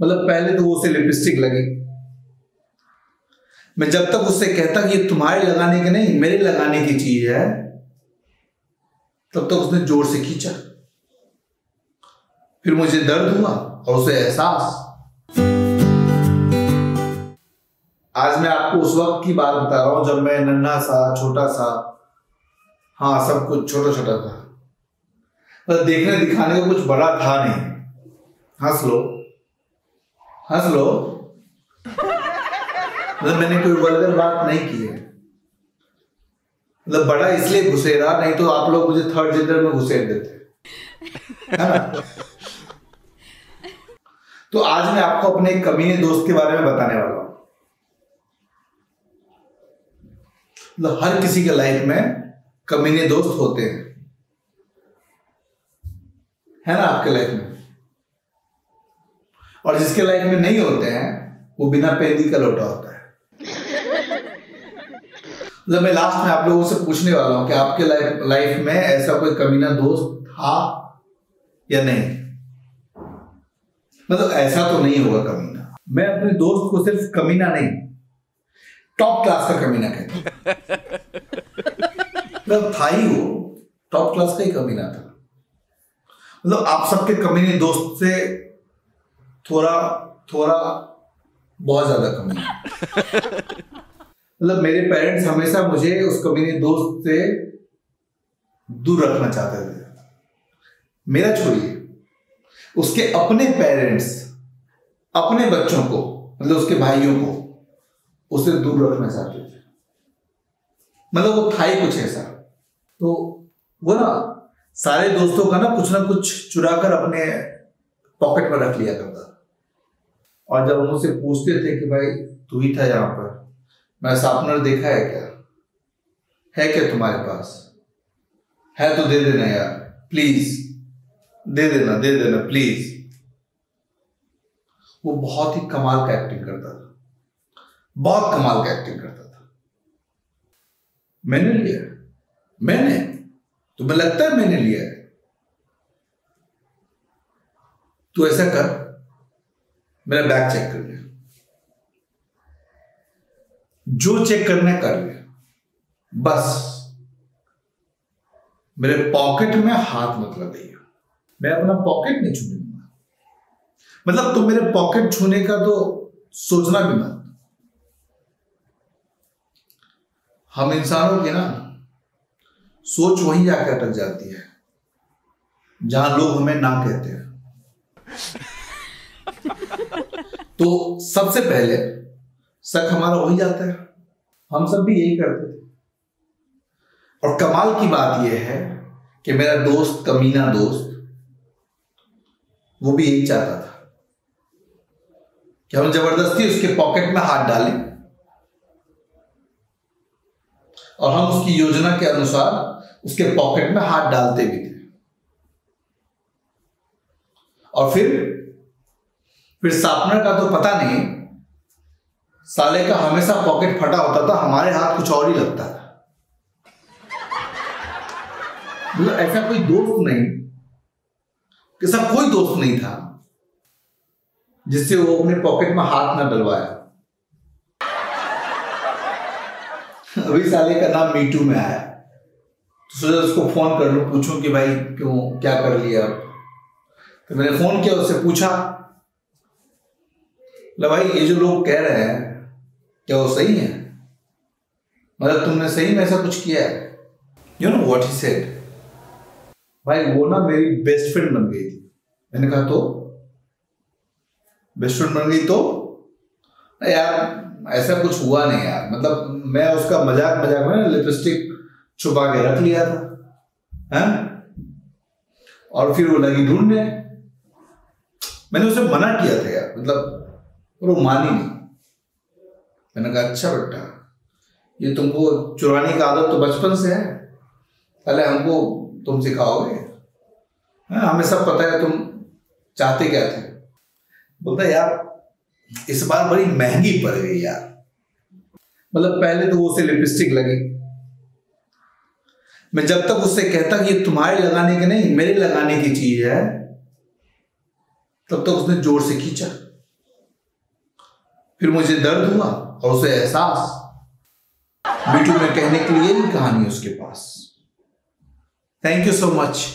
मतलब पहले तो वो उसे लिपस्टिक लगी। मैं जब तक उससे कहता कि ये तुम्हारे लगाने की नहीं, मेरे लगाने की चीज़ है, तब तक उसने ज़ोर से खींचा। फिर मुझे दर्द हुआ और उसे एहसास। आज मैं आपको उस वक्त की बात बता रहा हूँ जब मैं नन्हा सा, छोटा सा हाँ सब कुछ छोटा छोटा था। मतलब देखने दिखाने को कुछ बड़ा था नहीं। हंस लो। हंस लो। मतलब मैंने कोई वल्गर बात नहीं की है। मतलब बड़ा इसलिए घुसेरा नहीं तो आप लोग मुझे थर्ड जेंडर में घुसेर देते। तो आज मैं आपको अपने कमीने दोस्त के बारे में बताने वाला हूँ। मतलब हर किसी के लाइफ में कमीने दोस्त होते हैं। है ना आपके लाइफ में? और जिसके लाइफ में नहीं होते हैं, वो बिना पेंदी का लौटा होता है। मतलब मैं लास्ट में आप लोगों से पूछने वाला हूँ कि आपके लाइफ लाइफ में ऐसा कोई कमीना दोस्त था या नहीं? मतलब ऐसा तो नहीं होगा कमीना। मैं अपने दोस्त को सिर्फ़ कमीना नहीं टॉप क्लास का कमीना कहता मतलब था ही वो टॉप क्लास का ही कमीना था। मतलब आप सबके कमीने दोस्त से थोड़ा थोड़ा बहुत ज़्यादा कमी मतलब मेरे पेरेंट्स हमेशा मुझे उस कमीने दोस्त से दूर रखना चाहते थे। मेरा छोड़िए उसके अपने पेरेंट्स अपने बच्चों को मतलब उसके भाइयों को उसे दूर रखना चाहते थे। मतलब वो था ही कुछ ऐसा। तो वो ना सारे दोस्तों का ना कुछ ना कुछ चुरा कर अपने पॉकेट में रख लिया करता और जब उनसे पूछते थे कि भाई, तू ही था यहाँ पर, मैं शार्पनर देखा है क्या? है क्या तुम्हारे पास? है तो दे देना यार प्लीज़ दे देना दे देना प्लीज़ वो बहुत ही कमाल का एक्टिंग करता था। बहुत कमाल का एक्टिंग करता था। मैंने लिया? मैंने? तुम्हें लगता है मैंने लिया तू ऐसा कर। मेरा बैग चेक कर लिया। जो चेक करना कर लिया बस। मेरे पॉकेट में हाथ मत लगाइए। मैं अपना पॉकेट नहीं छूने दूँगा। मतलब तुम मेरे पॉकेट छूने का तो सोचना भी मत। हम इंसानों की ना, सोच वहीं जाकर अटक जाती है, जहाँ लोग हमें ना कहते हैं। तो सबसे पहले शक हमारा वही जाता है। हम सब भी यही करते थे। और कमाल की बात यह है कि मेरा दोस्त, कमीना दोस्त, वो भी यही चाहता था कि हम ज़बरदस्ती उसके पॉकेट में हाथ डालें और हम उसकी योजना के अनुसार उसके पॉकेट में हाथ डालते भी थे। और फिर फिर सापनर का तो पता नहीं। साले का हमेशा पॉकेट फटा होता था, हमारे हाथ कुछ और ही लगता। था मतलब ऐसा कोई दोस्त नहीं, ऐसा कोई दोस्त नहीं था, जिससे वो अपने पॉकेट में हाथ ना डलवाया। अभी साले का नाम मीटू में आया। तो सोचा उसको फ़ोन कर लू, पूछूँ कि भाई क्यों, क्या कर लिया तो मैंने फ़ोन किया, उससे पूछा भाई, ये जो लोग कह रहे हैं, क्या वो सही है? मतलब तुमने सही में ऐसा कुछ किया है? You know what he said भाई, वो ना मेरी बेस्ट फ्रेंड बन गई थी। मैंने कहा तो? बेस्ट फ्रेंड बन गई तो? यार, ऐसा कुछ हुआ नहीं यार। मतलब मैं उसका मज़ाक मज़ाक में लिपस्टिक छुपा के रख लिया था। हैं? और फिर वो लगी ढूँढने। मैंने उसे मना किया था यार। मतलब और वो मानी नहीं। मैंने कहा अच्छा बेटा, ये तुमको चुराने की आदत तो बचपन से है। पहले हमको तुम सिखाओगे। हाँ हमें सब पता है तुम चाहते क्या थे। बोलता, यार, इस बार बड़ी महँगी पड़ गई यार। मतलब पहले तो वो उसे लिपस्टिक लगी। मैं जब तक उससे कहता कि ये तुम्हारे लगाने की नहीं, मेरे लगाने की चीज़ है, तब तक उसने ज़ोर से खींचा। फिर मुझे दर्द हुआ और उसे एहसास। बिटू में कहने के लिए नहीं कहानी उसके पास। Thank you so much